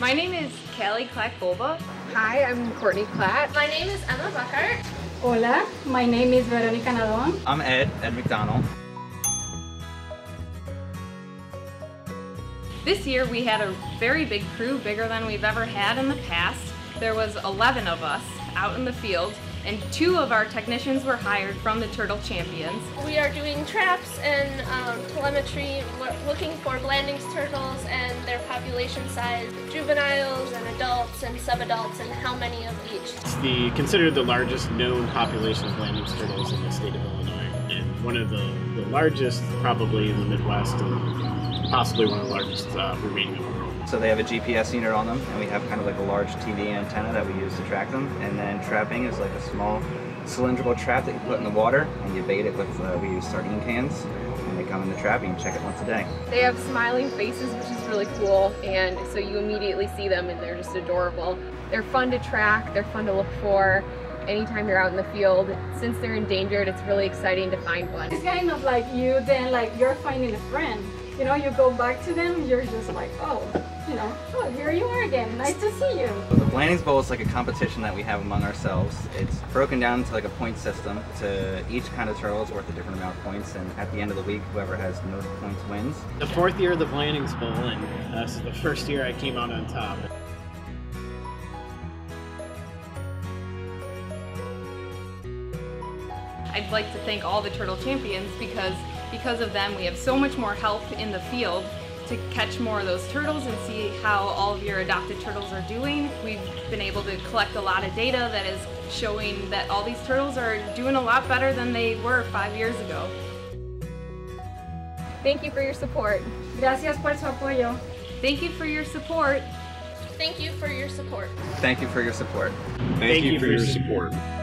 My name is Callie Clack-Bulba. Hi, I'm Courtney Klatt. My name is Emma Buckhart. Hola, my name is Veronica Nadon. I'm Ed, Ed McDonald. This year we had a very big crew, bigger than we've ever had in the past. There was 11 of us out in the field and two of our technicians were hired from the Turtle Champions. We are doing traps and um, telemetry, looking for Blandings turtles and their population size, juveniles and adults and subadults, and how many of each. It's the considered the largest known population of Blandings turtles in the state of Illinois, and one of the, the largest probably in the Midwest, and possibly one of the largest uh, remaining in the world. So they have a GPS unit on them, and we have kind of like a large TV antenna that we use to track them. And then trapping is like a small cylindrical trap that you put in the water, and you bait it with, uh, we use sardine cans, and they come in the trap, and you check it once a day. They have smiling faces, which is really cool, and so you immediately see them, and they're just adorable. They're fun to track, they're fun to look for, anytime you're out in the field. Since they're endangered, it's really exciting to find one. It's kind of like you then like you're finding a friend. You know, you go back to them, you're just like, oh, you know, oh, here you are again. Nice to see you. The Blandings Bowl is like a competition that we have among ourselves. It's broken down into like a point system. To each kind of turtle is worth a different amount of points, and at the end of the week, whoever has most points wins. The fourth year of the Blandings Bowl, and uh, this is the first year I came out on top. I'd like to thank all the Turtle Champions because because of them we have so much more help in the field to catch more of those turtles and see how all of your adopted turtles are doing. We've been able to collect a lot of data that is showing that all these turtles are doing a lot better than they were five years ago. Thank you for your support. Gracias por su apoyo. Thank you for your support. Thank you for your support. Thank you for your support. Thank, Thank you, you for your support. support.